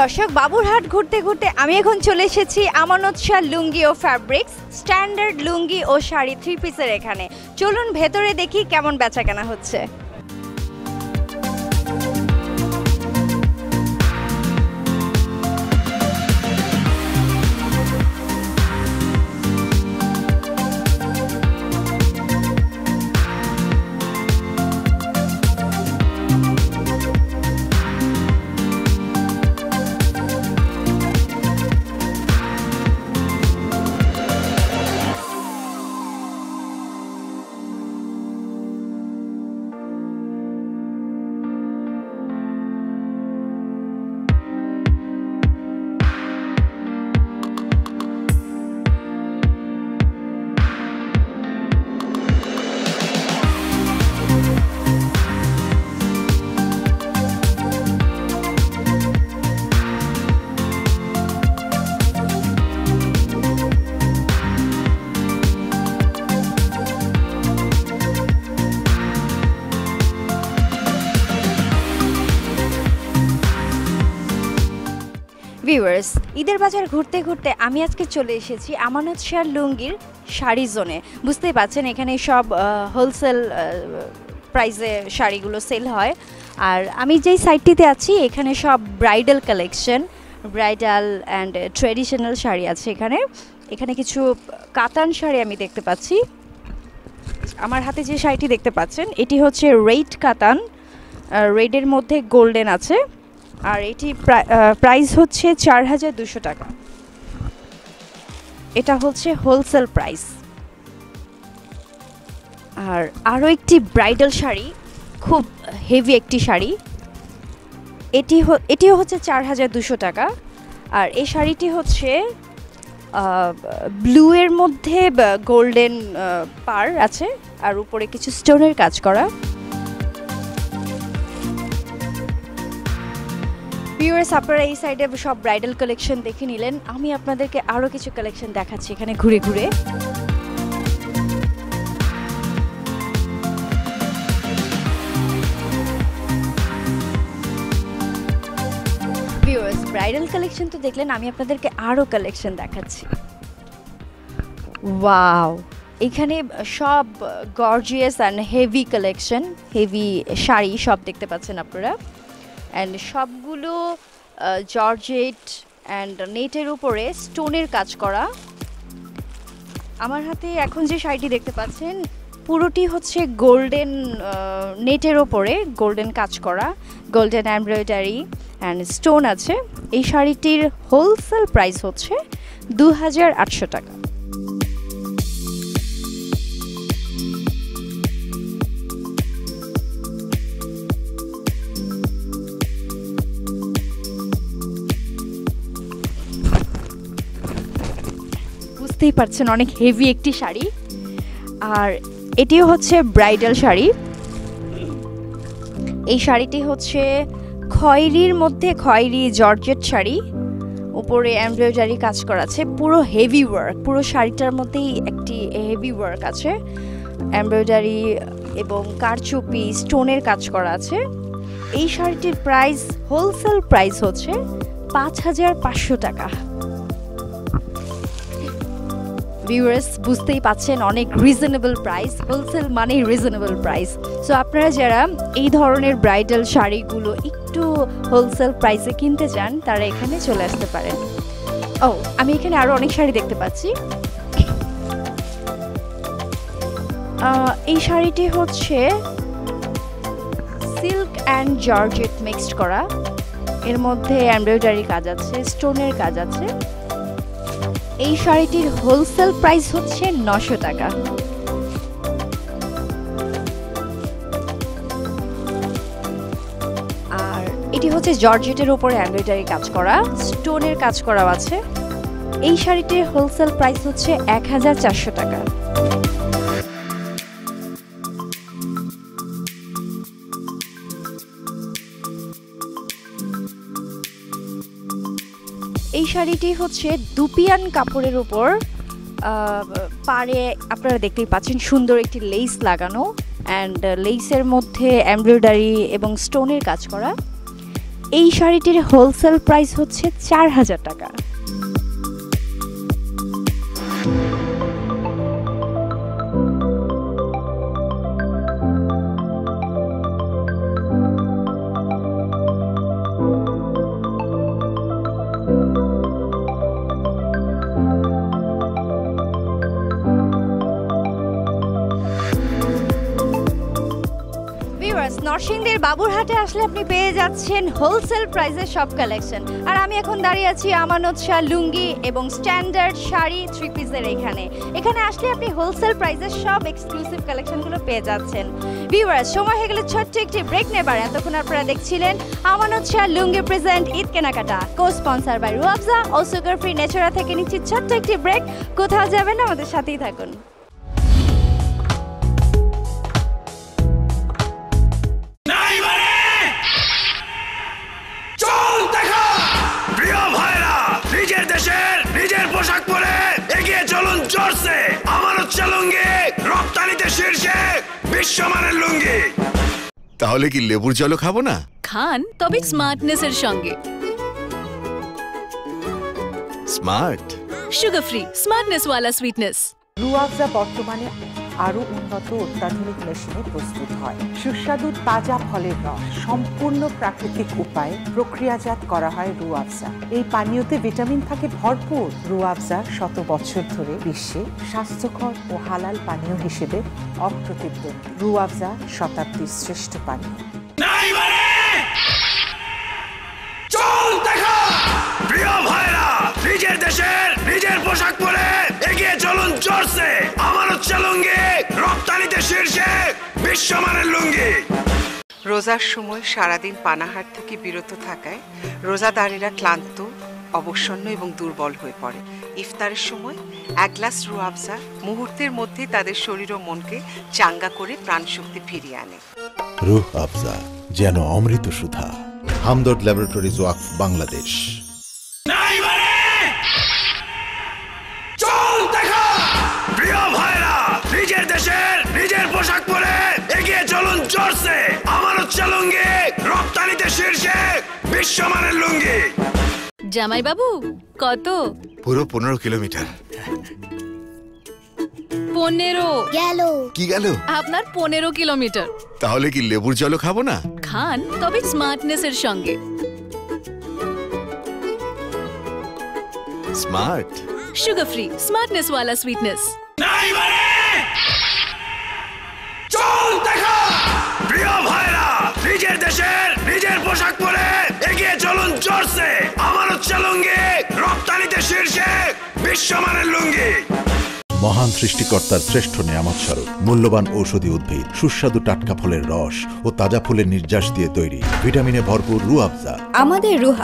দর্শক, বাবুরহাট ঘুরতে ঘুরতে আমি এখন চলে এসেছি আমানত শাহ লুঙ্গি ও ফ্যাব্রিক্স স্ট্যান্ডার্ড লুঙ্গি ও শাড়ি থ্রি পিসের এখানে। চলুন ভেতরে দেখি কেমন বেচাকেনা হচ্ছে। ভিউয়ার্স ঈদের বাজার ঘুরতে ঘুরতে আমি আজকে চলে এসেছি আমানত শাহ লুঙ্গির শাড়ি জোনে। বুঝতেই পাচ্ছেন, এখানে সব হোলসেল প্রাইসে শাড়িগুলো সেল হয়। আর আমি যেই সাইটটিতে আছি, এখানে সব bridal collection bridal and traditional sari আছে এখানে। এখানে কিছু কাতান শাড়ি আমি দেখতে পাচ্ছি। আমার হাতে যে শাড়িটি দেখতে পাচ্ছেন, এটি হচ্ছে রেড কাতান রেডের মধ্যে গোল্ডেন আছে। আর এটি প্রাইস হচ্ছে চার হাজার দুশো টাকা। এটা হচ্ছে হোলসেল প্রাইস আর আরও একটি ব্রাইডাল শাড়ি, খুব হেভি একটি শাড়ি। এটি এটিও হচ্ছে চার হাজার দুশো টাকা। আর এই শাড়িটি হচ্ছে ব্লু এর মধ্যে গোল্ডেন পার আছে। আর উপরে কিছু স্টোনের কাজ করা। ভিউয়ার্স আপনারা এই সাইডে সব ব্রাইডাল কালেকশন দেখে নিলেন। আমি আপনাদেরকে আরও কিছু কালেকশন দেখাচ্ছি এখানে ঘুরে ঘুরে। ভিউয়ার্স ব্রাইডাল কালেকশন তো দেখলেন, আমি আপনাদেরকে আরও কালেকশন দেখাচ্ছি। ওয়াও এখানে সব gorgeous and heavy collection heavy sari সব দেখতে পাচ্ছেন আপনারা। অ্যান্ড সবগুলো জর্জেট অ্যান্ড নেটের উপরে স্টোনের কাজ করা। আমার হাতে এখন যে শাড়িটি দেখতে পাচ্ছেন, পুরোটি হচ্ছে গোল্ডেন নেটের ওপরে গোল্ডেন কাজ করা, গোল্ডেন এমব্রয়ডারি অ্যান্ড স্টোন আছে। এই শাড়িটির হোলসেল প্রাইস হচ্ছে দু হাজার আটশো টাকা। বুঝতেই পারছেন, অনেক হেভি একটি শাড়ি। আর এটিও হচ্ছে ব্রাইডাল শাড়ি। এই শাড়িটি হচ্ছে খয়েরির মধ্যে খয়েরি জর্জেট শাড়ি। উপরে এমব্রয়ডারি কাজ করা আছে, পুরো হেভি ওয়ার্ক পুরো শাড়িটার মধ্যেই একটি হেভি ওয়ার্ক আছে। এমব্রয়ডারি এবং কারচুপি স্টোনের কাজ করা আছে। এই শাড়িটির প্রাইস হোলসেল প্রাইস হচ্ছে পাঁচ হাজার পাঁচশো টাকা। ভিউয়ার্স বুঝতেই পাচ্ছেন অনেক রিজনেবল প্রাইস হোলসেল মানেই রিজনেবল প্রাইস সো আপনারা যারা এই ধরনের ব্রাইডাল শাড়িগুলো একটু হোলসেল প্রাইসে কিনতে চান, তারা এখানে চলে আসতে পারেন। ও, আমি এখানে আরও অনেক শাড়ি দেখতে পাচ্ছি। এই শাড়িটি হচ্ছে সিল্ক অ্যান্ড জর্জেট মিক্সড করা। এর মধ্যে এমব্রয়ডারি কাজ আছে স্টোনের কাজ আছে। এই শাড়িটির হোলসেল প্রাইস হচ্ছে নশো টাকা। আর এটি হচ্ছে জর্জেটের উপরে এমব্রয়ডারি কাজ করা, স্টোনের কাজ করাও আছে। এই শাড়িটির হোলসেল প্রাইস হচ্ছে এক হাজার চারশো টাকা। এই শাড়িটি হচ্ছে দুপিয়ান কাপড়ের উপর পারে আপনারা দেখতেই পাচ্ছেন সুন্দর একটি লেস লাগানো অ্যান্ড লেসের মধ্যে এমব্রয়ডারি এবং স্টোনের কাজ করা। এই শাড়িটির হোলসেল প্রাইস হচ্ছে চার হাজার টাকা। নরসিংদীর বাবুরহাটে আসলে আপনি পেয়ে যাচ্ছেন হোলসেল প্রাইসের সব কালেকশন আর আমি এখন দাঁড়িয়ে আছি আমানত শাহ লুঙ্গি এবং স্ট্যান্ডার্ড শাড়ি থ্রি পিসের এখানে। এখানে আসলে আপনি হোলসেল প্রাইসের সব এক্সক্লুসিভ কালেকশনগুলো পেয়ে যাচ্ছেন। ভিউয়ার্স সময় হয়ে গেলে ছোট্ট একটি ব্রেক নেবার। এতক্ষণ আপনারা দেখছিলেন আমানত শাহ লুঙ্গি প্রেজেন্ট ঈদ কেনাকাটা। কো স্পন্সার বাই রুয়াবজা ও সুগার ফ্রি নেচারা থেকে নিচ্ছি ছোট্ট একটি ব্রেক কোথাও যাবেন আমাদের সাথেই থাকুন। শীর্ষে বিশ্বমানের লুঙ্গি। তাহলে কি লেবুর জলও খাব না? খান তবে স্মার্টনেসের সঙ্গে। স্মার্ট? সুগার ফ্রি স্মার্টনেস ওয়ালা সুইটনেস রুয়াবজা বর্তমানে আরও উন্নত অত্যাধুনিক মেশিনে প্রস্তুত হয়। সুস্বাদু তাজা ফলের রস, সম্পূর্ণ প্রাকৃতিক উপায়ে প্রক্রিয়াজাত করা হয় রুয়াবজা এই পানীয়তে ভিটামিন থাকে ভরপুর। রুয়াবজা শত বছর ধরে বিশ্বে স্বাস্থ্যকর ও হালাল পানীয় হিসেবে অপ্রতিদ্বন্দ্বী রুয়াবজা শতাব্দীর শ্রেষ্ঠ পানীয়। লুঙ্গি। রোজার সময় সারাদিন পানাহার থেকে বিরত থাকায় রোজাদারেরা ক্লান্ত অবসন্ন এবং দুর্বল হয়ে পড়ে। ইফতারের সময় এক গ্লাস রুয়াবজা মুহূর্তের মধ্যেই তাদের শরীর ও মনকে চাঙ্গা করে প্রাণশক্তি ফিরিয়ে আনে। রুহ আফজা যেন অমৃত সুধা। হামদর্দ ল্যাবরেটরিজ ওয়াকফ বাংলাদেশ। নাই মানে? চল দেখা! প্রিয় ভাইরা নিজের দেশের নিজের পোশাক পরে জোরসে আমার হচ্ছে লুঙ্গি রপ্তানিতে শীর্ষে বিশ্বমানের লুঙ্গি। জামাই বাবু কত? পুরো পনেরো কিলোমিটার। পনেরো। কি গেল? আপনার পনেরো কিলোমিটার। তাহলে কি লেবুর জলও খাব না? খান তবে স্মার্টনেসের সঙ্গে। স্মার্ট। সুগার ফ্রি স্মার্টনেস ওয়ালা সুইটনেস দেশের নিজের পোশাক পরে এগিয়ে চলুন চড়ছে। আমার হচ্ছে লুঙ্গি রপ্তানিতে শীর্ষে বিশ্বমানের লুঙ্গি। মহান সৃষ্টিকর্তার শ্রেষ্ঠ নিয়ামত স্বরূপ মূল্যবান ঔষধি উদ্ভিদ সুস্বাদু টাটকা ফলের রস ও তাজা ফুলের নির্যাস দিয়ে তৈরি। ভিটামিনে ভরপুর রু আফজা। আমাদের রুহ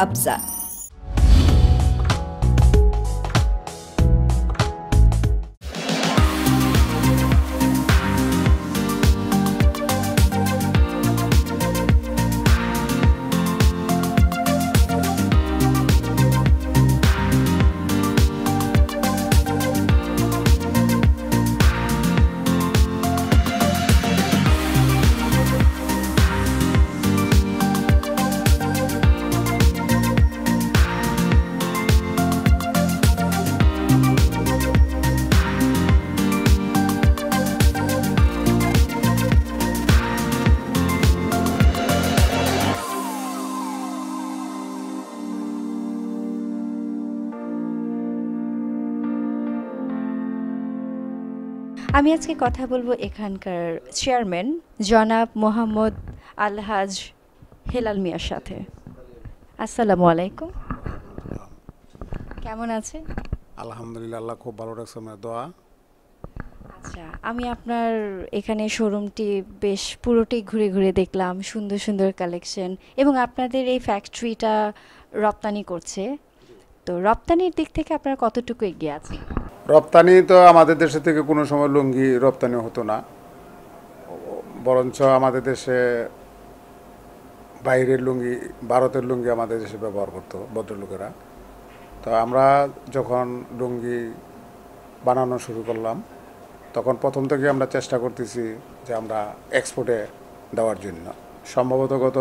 আমি আজকে কথা বলব এখানকার চেয়ারম্যান জনাব মোহাম্মদ আলহাজ হেলাল মিয়ার সাথে। আসসালামু আলাইকুম। কেমন আছেন? আলহামদুলিল্লাহ আল্লাহ খুব ভালো রাখছে আমার দোয়া? আচ্ছা আমি আপনার এখানে শোরুমটি বেশ পুরোটি ঘুরে ঘুরে দেখলাম সুন্দর সুন্দর কালেকশন এবং আপনাদের এই ফ্যাক্টরিটা রপ্তানি করছে। তো রপ্তানির দিক থেকে আপনারা কতটুকু এগিয়ে আছেন? রপ্তানি তো আমাদের দেশে থেকে কোনো সময় লুঙ্গি রপ্তানি হতো না। বরঞ্চ আমাদের দেশে বাইরের লুঙ্গি, ভারতের লুঙ্গি আমাদের দেশে ব্যবহার করতো ভদ্রলোকেরা। তো আমরা যখন লুঙ্গি বানানো শুরু করলাম, তখন প্রথম থেকে আমরা চেষ্টা করতেছি যে আমরা এক্সপোর্টে দেওয়ার জন্য। সম্ভবত গত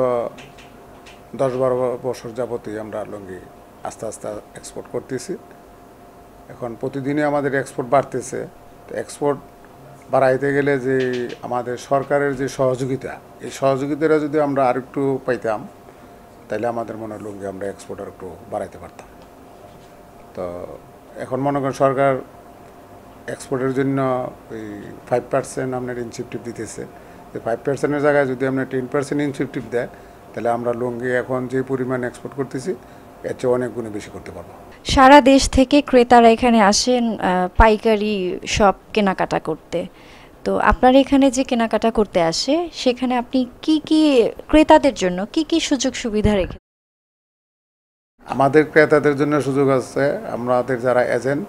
দশ বারো বছর যাবতই আমরা লুঙ্গি আস্তে আস্তে এক্সপোর্ট করতেছি। এখন প্রতিদিনই আমাদের এক্সপোর্ট বাড়তেছে। তো এক্সপোর্ট বাড়াইতে গেলে যে আমাদের সরকারের যে সহযোগিতা, এই সহযোগিতাটা যদি আমরা আরেকটু পাইতাম তাহলে আমাদের মনে হয় লুঙ্গি আমরা এক্সপোর্ট আর একটু বাড়াইতে পারতাম। তো এখন মনে করেন সরকার এক্সপোর্টের জন্য ওই ফাইভ পার্সেন্ট আপনার ইনসেপটিভ দিতেছে। ফাইভ পার্সেন্টের জায়গায় যদি আপনার টেন পার্সেন্ট ইনসেপটিভ দেয় তাহলে আমরা লুঙ্গি এখন যে পরিমাণ এক্সপোর্ট করতেছি, এর চেয়ে অনেক গুণে বেশি করতে পারব। সারা দেশ থেকে ক্রেতারা এখানে আসেন পাইকারি সব কেনাকাটা করতে। তো আপনার এখানে যে কেনাকাটা করতে আসে, সেখানে আপনি কি কি ক্রেতাদের জন্য, কি কি সুযোগ সুবিধা রেখে আমাদের ক্রেতাদের জন্য সুযোগ আছে। আমাদের যারা এজেন্ট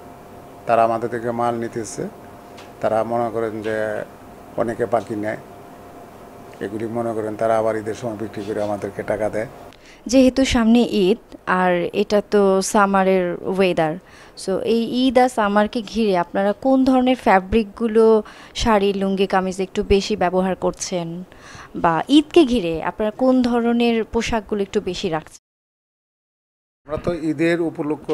তারা আমাদের থেকে মাল নিতেছে। তারা মনে করেন যে অনেকে বাকি নেয়। এগুলি মনে করেন তারা আবার ঈদের সময় বিক্রি করে আমাদেরকে টাকা দেয়। যেহেতু সামনে ঈদ, আর এটা তো সামারের ওয়েদার সো এই ঈদ আর সামারকে ঘিরে আপনারা কোন ধরনের ফ্যাব্রিকগুলো শাড়ি, লুঙ্গি, কামিজ একটু বেশি ব্যবহার করছেন? বা ঈদকে ঘিরে আপনারা কোন ধরনের পোশাকগুলো একটু বেশি রাখছেন? আমরা তো ঈদের উপলক্ষ,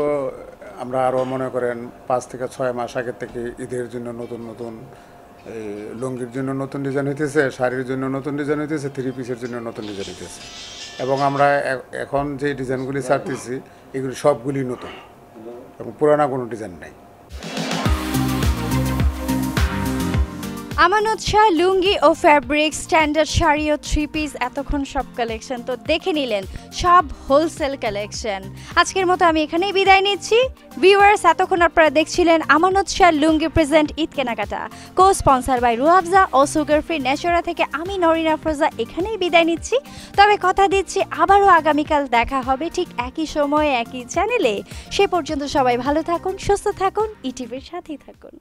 আমরা আরও মনে করেন পাঁচ থেকে ছয় মাস আগে থেকে ঈদের জন্য নতুন নতুন লুঙ্গির জন্য নতুন ডিজাইন হইতেছে, শাড়ির জন্য নতুন ডিজাইন হইতেছে থ্রি পিসের জন্য নতুন ডিজাইন হইতেছে। এবং আমরা এখন যে ডিজাইনগুলি ছাড়তেছি, এগুলি সবগুলি নতুন এবং পুরানা কোনো ডিজাইন নাই। আমানত শাহ, লুঙ্গি ও ফ্যাব্রিক স্ট্যান্ডার্ড শাড়ি ও থ্রি পিস এতক্ষণ সব কালেকশন তো দেখে নিলেন, সব হোলসেল কালেকশন আজকের মতো আমি এখানেই বিদায় নিচ্ছি। ভিউয়ার্স এতক্ষণ আপনারা দেখছিলেন আমানত শাহ, লুঙ্গি প্রেজেন্ট ঈদ কেনাকাটা। কো স্পন্সার বাই রুয়াবজা ও সুগার ফ্রি ন্যাচুরা থেকে আমি নরিনা ফ্রোজা এখানেই বিদায় নিচ্ছি। তবে কথা দিচ্ছি, আবারও আগামীকাল দেখা হবে ঠিক একই সময়ে, একই চ্যানেলে সে পর্যন্ত সবাই ভালো থাকুন, সুস্থ থাকুন ইটিভির সাথেই থাকুন।